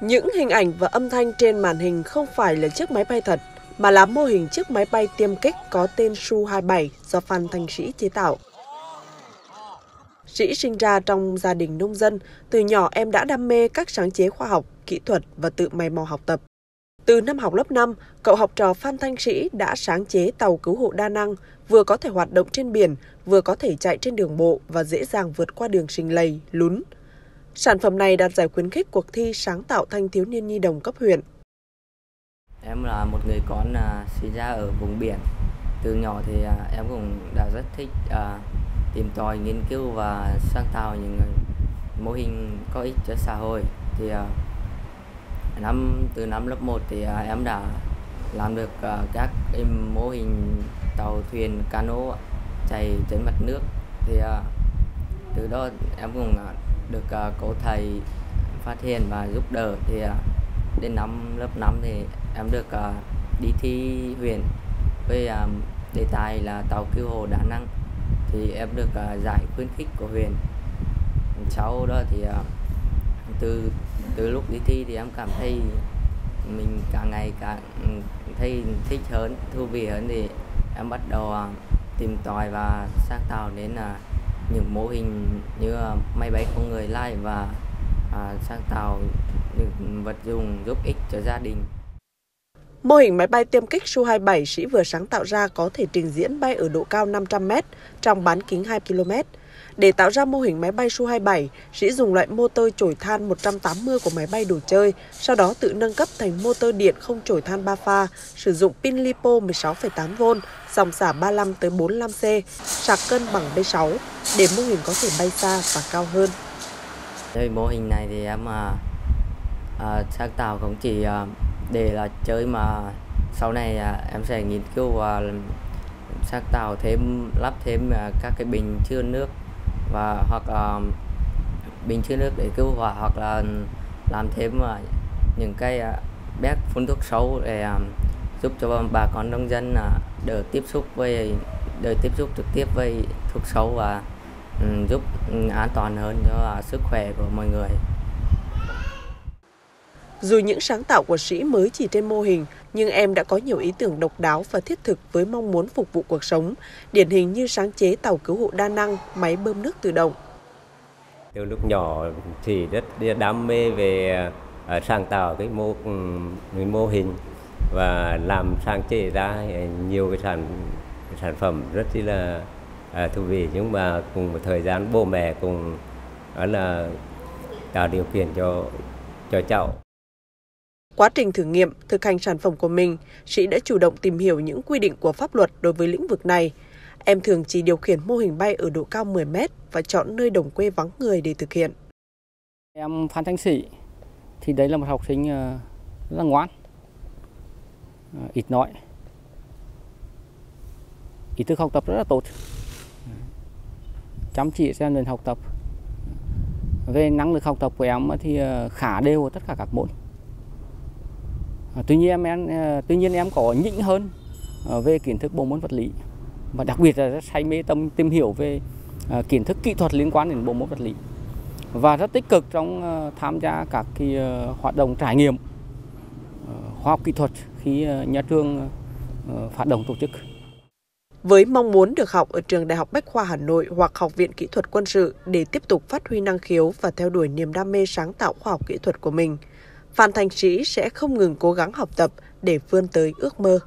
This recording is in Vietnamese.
Những hình ảnh và âm thanh trên màn hình không phải là chiếc máy bay thật, mà là mô hình chiếc máy bay tiêm kích có tên Su-27 do Phan Thanh Sĩ chế tạo. Sĩ sinh ra trong gia đình nông dân, từ nhỏ em đã đam mê các sáng chế khoa học, kỹ thuật và tự mày mò học tập. Từ năm học lớp 5, cậu học trò Phan Thanh Sĩ đã sáng chế tàu cứu hộ đa năng, vừa có thể hoạt động trên biển, vừa có thể chạy trên đường bộ và dễ dàng vượt qua đường sinh lầy, lún. Sản phẩm này đạt giải khuyến khích cuộc thi sáng tạo thanh thiếu niên nhi đồng cấp huyện. Em là một người con à, sinh ra ở vùng biển. Từ nhỏ thì à, em cũng đã rất thích à, tìm tòi, nghiên cứu và sáng tạo những à, mô hình có ích cho xã hội. Thì à, năm từ năm lớp 1 thì à, em đã làm được à, các em mô hình tàu thuyền cano chạy trên mặt nước thì à, từ đó em cũng à, được uh, cô thầy phát hiện và giúp đỡ thì uh, đến năm lớp 5 thì em được uh, đi thi huyện với uh, đề tài là tàu cứu hộ đà năng. Thì em được uh, giải khuyến khích của huyện. Sau đó thì uh, từ từ lúc đi thi thì em cảm thấy mình càng ngày càng thấy thích hơn thú vị hơn thì em bắt đầu uh, tìm tòi và sáng tạo đến là uh, những mô hình như à, máy bay không người lái và à, sáng tạo những vật dụng giúp ích cho gia đình. Mô hình máy bay tiêm kích Su-27 Sĩ vừa sáng tạo ra có thể trình diễn bay ở độ cao 500m trong bán kính 2 km. Để tạo ra mô hình máy bay Su-27, Sĩ dùng loại motor chổi than 180 của máy bay đồ chơi, sau đó tự nâng cấp thành motor điện không chổi than 3 pha, sử dụng pin LiPo 16,8V, dòng xả 35 tới 45C, sạc cân bằng B6 để mô hình có thể bay xa và cao hơn. Đây mô hình này thì em à, à, sáng tạo cũng chỉ à, để là chơi mà sau này à, em sẽ nghiên cứu và sáng tạo thêm lắp thêm à, các cái bình chứa nước và hoặc là bình chứa nước để cứu hỏa hoặc là làm thêm mà những cái à, phun thuốc sâu để à, giúp cho bà con nông dân à, đỡ tiếp xúc với đỡ tiếp xúc trực tiếp với thuốc sâu và ừ, giúp an toàn hơn cho sức khỏe của mọi người. Dù những sáng tạo của sĩ mới chỉ trên mô hình, nhưng em đã có nhiều ý tưởng độc đáo và thiết thực với mong muốn phục vụ cuộc sống, điển hình như sáng chế tàu cứu hộ đa năng, máy bơm nước tự động. Từ lúc nhỏ thì rất đam mê về à, sáng tạo cái mô ừ, cái mô hình và làm sáng chế ra nhiều cái sản sản phẩm rất là à, thú vị. Nhưng mà cùng một thời gian bố mẹ cùng đó à, là tạo điều kiện cho cho cháu. Quá trình thử nghiệm, thực hành sản phẩm của mình, chị đã chủ động tìm hiểu những quy định của pháp luật đối với lĩnh vực này. Em thường chỉ điều khiển mô hình bay ở độ cao 10 mét và chọn nơi đồng quê vắng người để thực hiện. Em Phan Thanh Sĩ thì đấy là một học sinh ờ, rất là ngoan, ờ, ít nói, ý thức học tập rất là tốt, chăm chỉ rèn luyện học tập. Về năng lực học tập của em thì ờ, khá đều ở tất cả các môn. Ờ, tuy nhiên em em ờ, tuy nhiên em có nhĩnh hơn ờ, về kiến thức bộ môn vật lý và đặc biệt là rất say mê tâm tìm hiểu về kiến thức kỹ thuật liên quan đến bộ môn vật lý và rất tích cực trong tham gia các cái hoạt động trải nghiệm khoa học kỹ thuật khi nhà trường phát động tổ chức. Với mong muốn được học ở trường Đại học Bách khoa Hà Nội hoặc Học viện Kỹ thuật Quân sự để tiếp tục phát huy năng khiếu và theo đuổi niềm đam mê sáng tạo khoa học kỹ thuật của mình, Phan Thành Sĩ sẽ không ngừng cố gắng học tập để vươn tới ước mơ.